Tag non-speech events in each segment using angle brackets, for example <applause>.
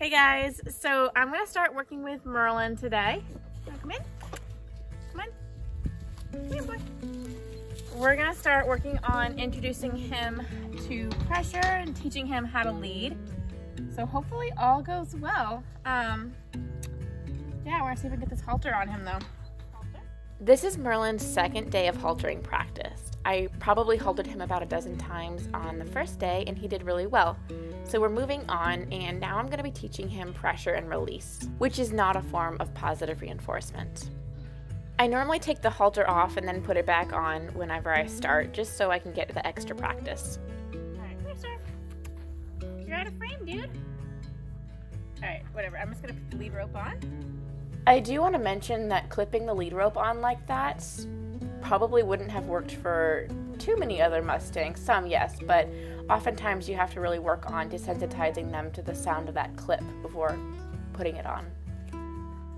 Hey guys, so I'm gonna start working with Merlin today. Come in, come on, come here boy. We're gonna start working on introducing him to pressure and teaching him how to lead. So hopefully all goes well. Um, yeah, we're gonna see if we can get this halter on him though. This is Merlin's second day of haltering practice. I probably haltered him about a dozen times on the first day and he did really well. So we're moving on, and now I'm going to be teaching him pressure and release, which is not a form of positive reinforcement. I normally take the halter off and then put it back on whenever I start, just so I can get the extra practice. Alright, come here, sir. You're out of frame, dude. Alright, whatever. I'm just going to put the lead rope on. I do want to mention that clipping the lead rope on like that probably wouldn't have worked for too many other Mustangs. Some, yes, but oftentimes you have to really work on desensitizing them to the sound of that clip before putting it on.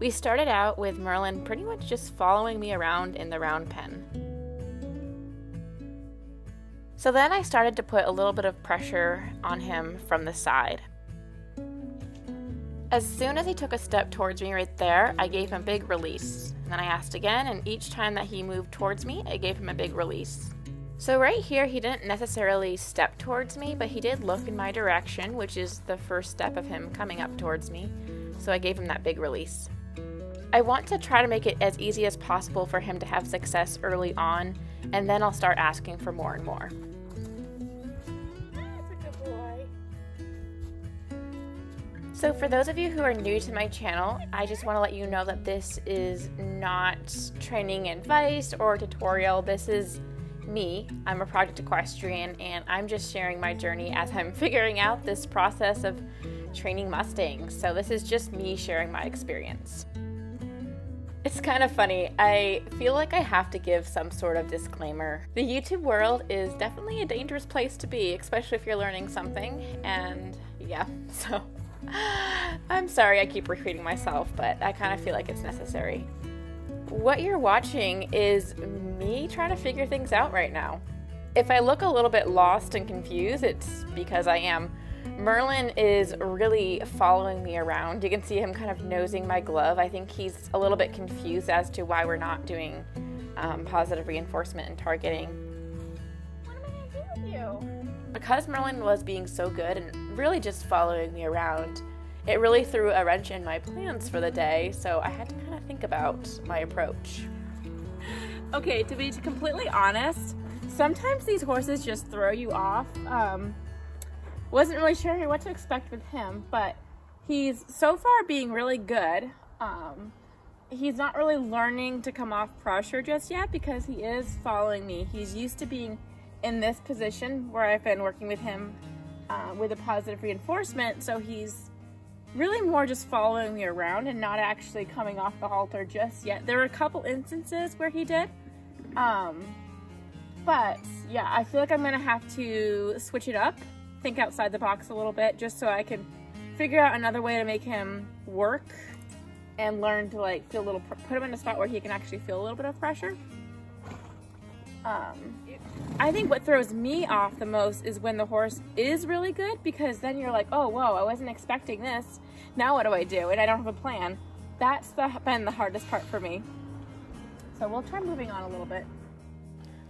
We started out with Merlin pretty much just following me around in the round pen. So then I started to put a little bit of pressure on him from the side. As soon as he took a step towards me right there, I gave him big release. Then I asked again, and each time that he moved towards me, it gave him a big release. So right here, he didn't necessarily step towards me, but he did look in my direction, which is the first step of him coming up towards me. So I gave him that big release. I want to try to make it as easy as possible for him to have success early on, and then I'll start asking for more and more. So for those of you who are new to my channel, I just want to let you know that this is not training advice or tutorial. This is me. I'm a project equestrian and I'm just sharing my journey as I'm <laughs> figuring out this process of training Mustangs. So this is just me sharing my experience. It's kind of funny. I feel like I have to give some sort of disclaimer. The YouTube world is definitely a dangerous place to be, especially if you're learning something. And yeah, <laughs> so <sighs> I'm sorry I keep repeating myself, but I kind of feel like it's necessary. What you're watching is me trying to figure things out right now. If I look a little bit lost and confused, it's because I am. Merlin is really following me around. You can see him kind of nosing my glove. I think he's a little bit confused as to why we're not doing um, positive reinforcement and targeting. What am I to do with you? Because Merlin was being so good and really just following me around, it really threw a wrench in my plans for the day, so I had to kind of think about my approach. Okay, to be completely honest, sometimes these horses just throw you off. Um, wasn't really sure what to expect with him, but he's so far being really good. Um, he's not really learning to come off pressure just yet because he is following me. He's used to being in this position where I've been working with him uh, with a positive reinforcement. So he's really more just following me around and not actually coming off the halter just yet. There were a couple instances where he did. Um, but yeah, I feel like I'm gonna have to switch it up, think outside the box a little bit just so I can figure out another way to make him work and learn to like feel a little, put him in a spot where he can actually feel a little bit of pressure. Um, I think what throws me off the most is when the horse is really good because then you're like, oh, whoa, I wasn't expecting this. Now what do I do? And I don't have a plan. That's the, been the hardest part for me. So we'll try moving on a little bit.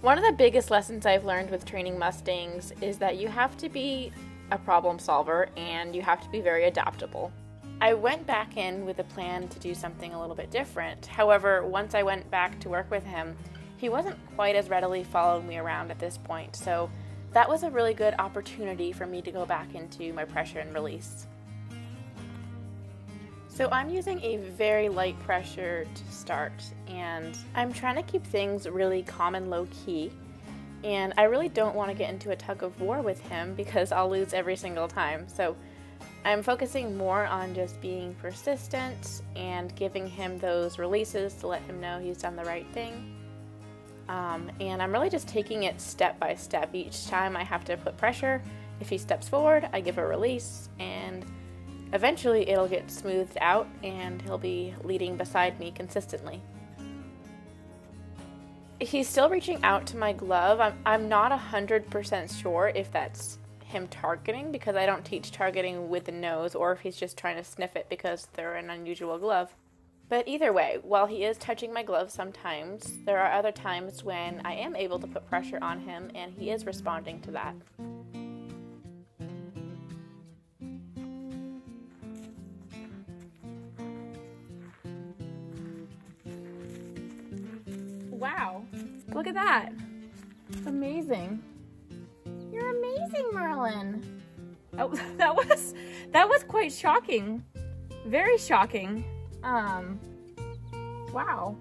One of the biggest lessons I've learned with training Mustangs is that you have to be a problem solver and you have to be very adaptable. I went back in with a plan to do something a little bit different. However, once I went back to work with him, he wasn't quite as readily following me around at this point, so that was a really good opportunity for me to go back into my pressure and release. So I'm using a very light pressure to start, and I'm trying to keep things really calm and low key. And I really don't want to get into a tug of war with him because I'll lose every single time. So I'm focusing more on just being persistent and giving him those releases to let him know he's done the right thing. Um, and I'm really just taking it step by step. Each time I have to put pressure. If he steps forward, I give a release, and eventually it'll get smoothed out and he'll be leading beside me consistently. He's still reaching out to my glove. I'm, I'm not 100% sure if that's him targeting because I don't teach targeting with the nose or if he's just trying to sniff it because they're an unusual glove. But either way, while he is touching my glove sometimes, there are other times when I am able to put pressure on him and he is responding to that. Wow, look at that. Amazing. You're amazing, Merlin. Oh, <laughs> that was that was quite shocking. Very shocking. Um wow.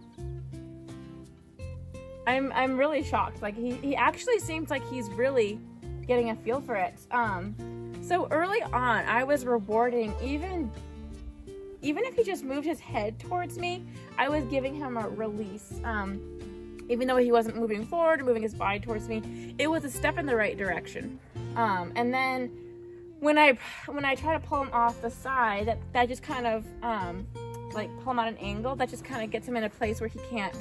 I'm I'm really shocked. Like he, he actually seems like he's really getting a feel for it. Um so early on I was rewarding even even if he just moved his head towards me, I was giving him a release. Um even though he wasn't moving forward or moving his body towards me, it was a step in the right direction. Um, and then when I when I try to pull him off the side, that, that just kind of um, like pull him at an angle. That just kind of gets him in a place where he can't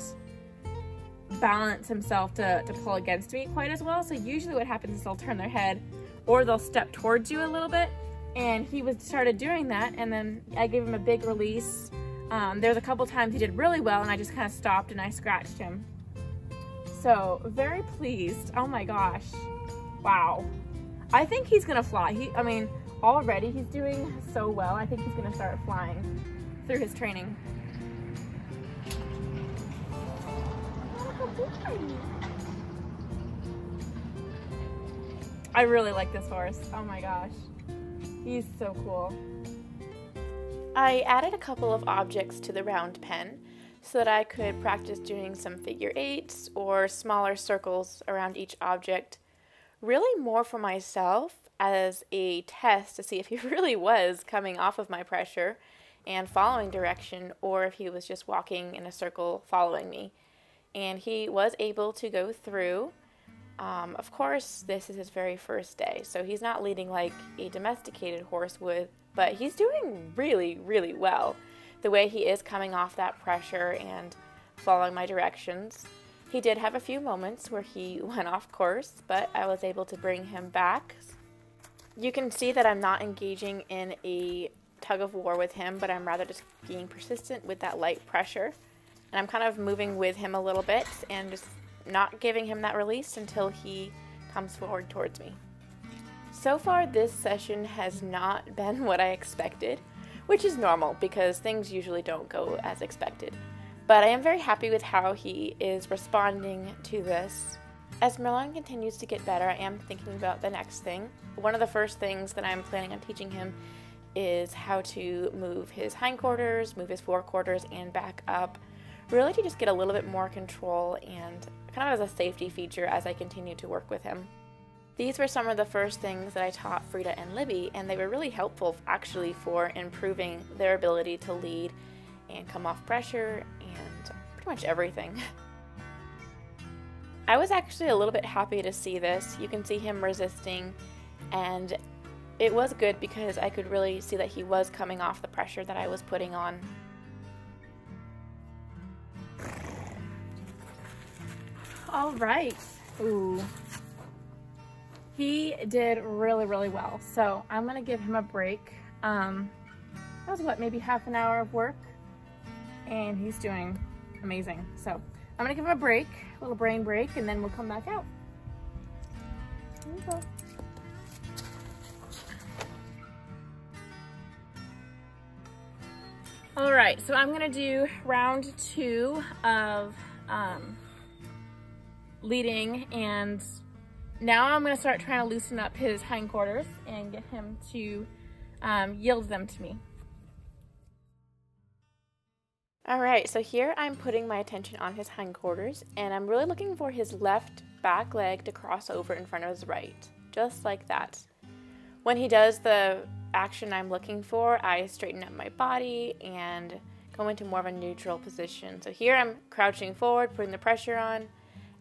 balance himself to, to pull against me quite as well. So usually what happens is they'll turn their head or they'll step towards you a little bit. And he was started doing that, and then I gave him a big release. Um, there's a couple times he did really well, and I just kind of stopped and I scratched him. So very pleased. Oh my gosh. Wow. I think he's gonna fly. He, I mean, already he's doing so well. I think he's gonna start flying through his training. I really like this horse. Oh my gosh. He's so cool. I added a couple of objects to the round pen so that I could practice doing some figure eights or smaller circles around each object, really more for myself as a test to see if he <laughs> really was coming off of my pressure and following direction or if he was just walking in a circle following me. And he was able to go through. Um, of course, this is his very first day, so he's not leading like a domesticated horse would, but he's doing really, really well the way he is coming off that pressure and following my directions. He did have a few moments where he <laughs> went off course, but I was able to bring him back. You can see that I'm not engaging in a tug of war with him, but I'm rather just being persistent with that light pressure. And I'm kind of moving with him a little bit and just not giving him that release until he comes forward towards me. So far, this session has not <laughs> been what I expected which is normal because things usually don't go as expected. But I am very happy with how he is responding to this. As Merlin continues to get better, I am thinking about the next thing. One of the first things that I'm planning on teaching him is how to move his hindquarters, move his forequarters, and back up, really to just get a little bit more control and kind of as a safety feature as I continue to work with him. These were some of the first things that I taught Freeda and Libby, and they were really helpful actually for improving their ability to lead and come off pressure and pretty much everything. <laughs> I was actually a little bit happy to see this. You can see him resisting, and it was good because I could really see that he was coming off the pressure that I was putting on. All right. Ooh, he did really, really well. So I'm gonna give him a break. Um, that was what, maybe half an hour of work? And he's doing amazing. So I'm gonna give him a break, a little brain break, and then we'll come back out. All right, so I'm gonna do round two of um, leading and now I'm gonna start trying to loosen up his hindquarters and get him to um, yield them to me. All right, so here I'm putting my attention on his hindquarters and I'm really looking for his left back leg to cross over in front of his right, just like that. When he does the action I'm looking for, I straighten up my body and go into more of a neutral position. So here I'm crouching forward, putting the pressure on,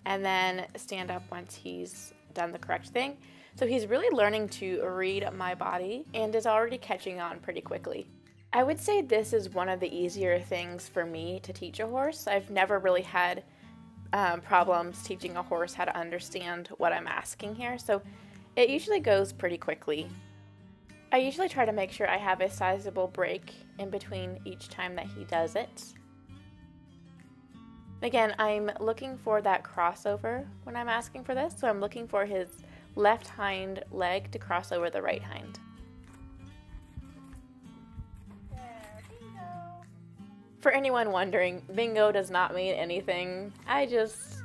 and then stand up once he's done the correct thing. So he's really learning to read my body and is already catching on pretty quickly. I would say this is one of the easier things for me to teach a horse. I've never really had um, problems teaching a horse how to understand what I'm asking here. So It usually goes pretty quickly. I usually try to make sure I have a sizable break in between each time that he does it. Again, I'm looking for that crossover when I'm asking for this, so I'm looking for his left hind leg to cross over the right hind. For anyone wondering, bingo does not mean anything. I just,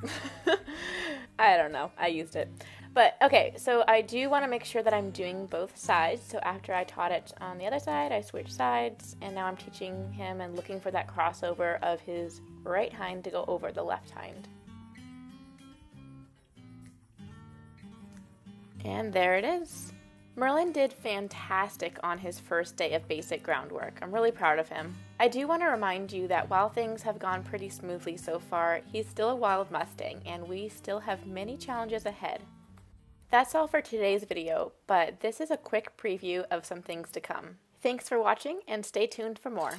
<laughs> I don't know, I used it. But okay, so I do want to make sure that I'm doing both sides. So after I taught it on the other side, I switched sides, and now I'm teaching him and looking for that crossover of his right hind to go over the left hind. And there it is. Merlin did fantastic on his first day of basic groundwork. I'm really proud of him. I do want to remind you that while things have gone pretty smoothly so far, he's still a wild Mustang and we still have many challenges ahead. That's all for today's video, but this is a quick preview of some things to come. Thanks for watching and stay tuned for more.